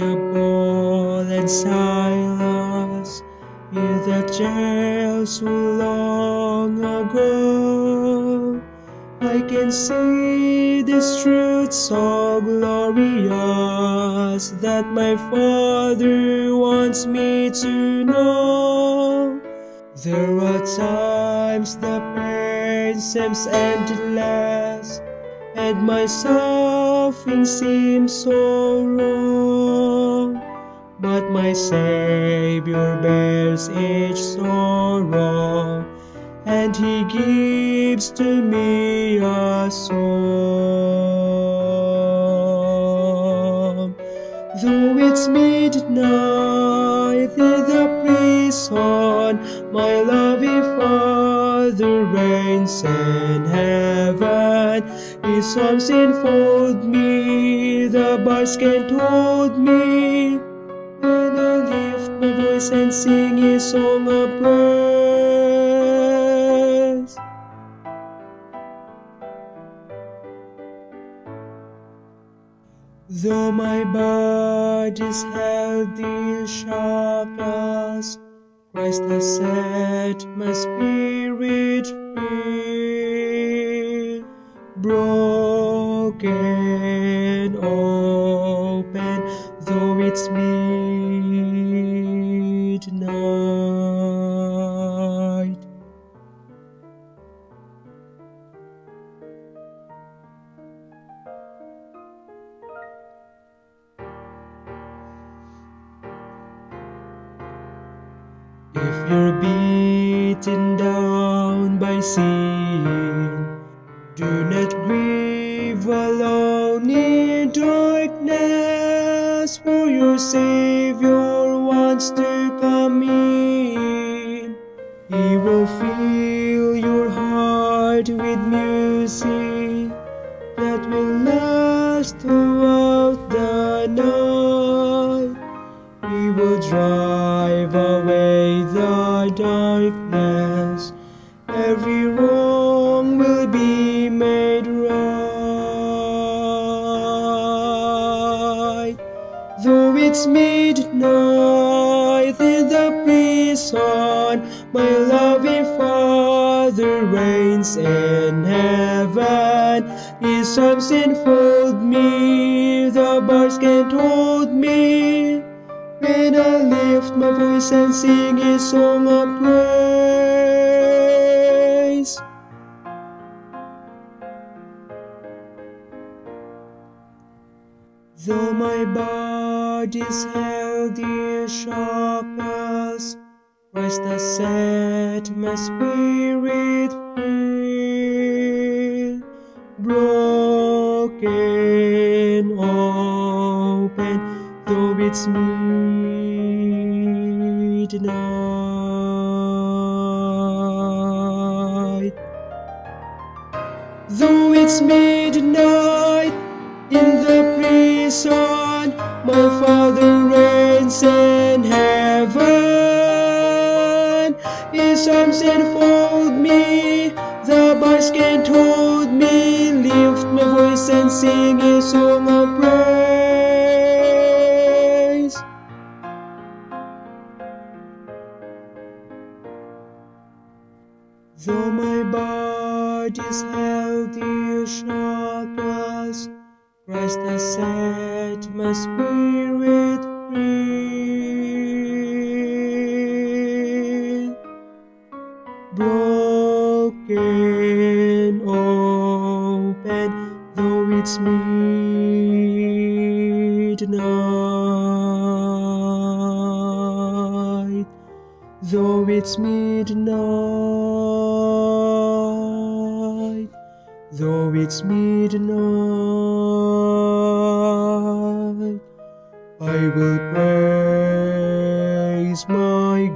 and Silas in the jail so long ago. I can see this truth so glorious that my Father wants me to know. There are times the pain seems endless, and my suffering seems so wrong. My Savior bears each sorrow, and He gives to me a song. Though it's midnight in the prison, my loving Father reigns in heaven. His arms enfold me, the bars can't hold me. Voice and sing His song of praise. Though my body's held in shackles, Christ has set my spirit free. Broken open, though it's midnight. If you're beaten down by sin, do not grieve alone in darkness, for your Savior wants to come in. He will fill your heart with music that will last throughout the night. He will drive my loving Father reigns in heaven. His arms enfold me, the bars can't hold me. When I lift my voice and sing His song of praise. Though my body's held in shackles, Christ has set my spirit free. Broken open, though it's midnight. Though it's midnight in the prison, my Father reigns in His arms enfold me, the bars can't hold me. Lift my voice and sing a song of praise. Though my body's held in shackles, Christ has set my spirit it's midnight. Though it's midnight, though it's midnight, I will praise my